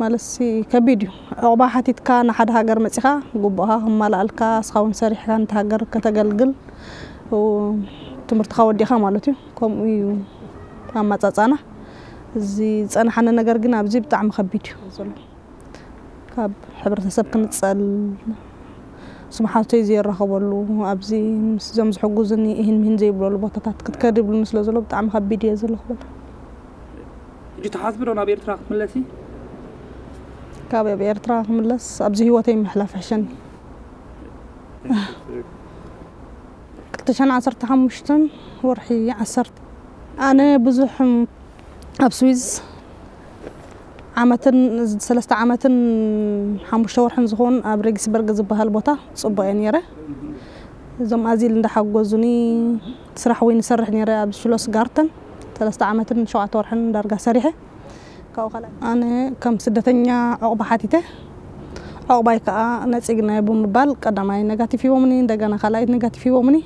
مالسي كبيدي او با حتيت كان حد هاجر مسيخه غبها هم لالكا سخون سريح كان تهاجر كتغلغل و تمرت خا ودي خا مالتي كوم يو اما تصانا زي صنا حنا نغر كنا بزي بتاع مخبيدي كاب حبرت حساب كنتصل سمحاتي زي الرخبلو ابزي زمز حقوزني اهن من زي بلو بطاطات كتكرب المسلزلو بتاع مخبيدي يا زلخبل جيت حاسبر انا بيرتراخ ملسي ካብ ኣብ ኤርትራ ክምለስ ኣብዚ ሂወተይ ምሕላፍ ሕሸኒ 215 ወርሒ 10 ኣነ ብዙሕ ኣብ ስዊዝ ዓመትን ሰለስተ ዓመትን ሓሙሽተ ወርሕን ዝኸውን ኣብ ሬግስበርግ ዝበሃል ቦታ ፅቡቅ እየ ነይረ እዞም ኣዚል እንዳሓገዙኒ ስራሕ ወይ ንሰርሕ ነይረ ኣብ ሽሎስ ጋርተን ሰለስተ ዓመትን ሸውዓተ ወርሕን ዳርጋ ሰሪሐ ኣነ ከም ስደተኛ ዕቑባ ሓቲተ ዕቑባይ ከዓ ነፂግናዮ ብምባል ቀዳማይ ነጋቲቭ ሂቦምኒ እንደገና ካልኣይት ነጋቲቭ ሂቦምኒ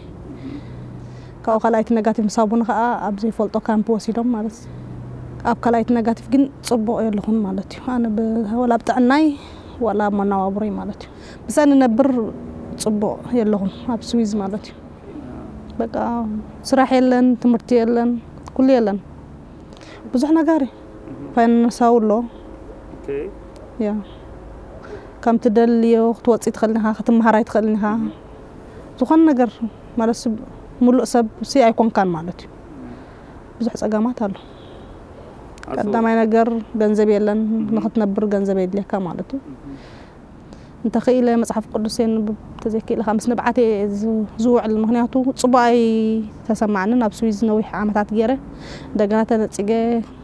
ካብኡ ካልኣይቲ ነጋቲቭ ምሳቡን ከዓ ኣብ ዘይፈልጦ ካምፕ ወሲዶም ማለት እዩ ኣብ ካልኣይቲ ነጋቲቭ ግን ፅቡቅ እየ ኣለኹን ማለት እዩ ኣነ ወላ ብጥዕናይ ወላ መነባብሮይ ማለት እዩ ብሳ ንነብር ፅቡቅ የለኹም ኣብ ስዊዝ ማለት እዩ በቃ ስራሕ የለን ትምህርቲ የለን ኩሉ የለን ብዙሕ ነገር እዩ في نساولو اوكي يا كم تدلي وقت وقت يتخلنها ختم مهارة يتخلنها تخن نجر مرس ملو سب سي ايكون كان مالتي بزح صقامات هلو قدام اي نجر غنزب يلن نخط نبر غنزب يدلي كان مالتي انت خيلة مصحف قدسين تزيكي لخمس نبعاتي زوع المهنياتو صباي تسمعنا نابسويز نويح عامتات جيرة دقناتا نتسيقى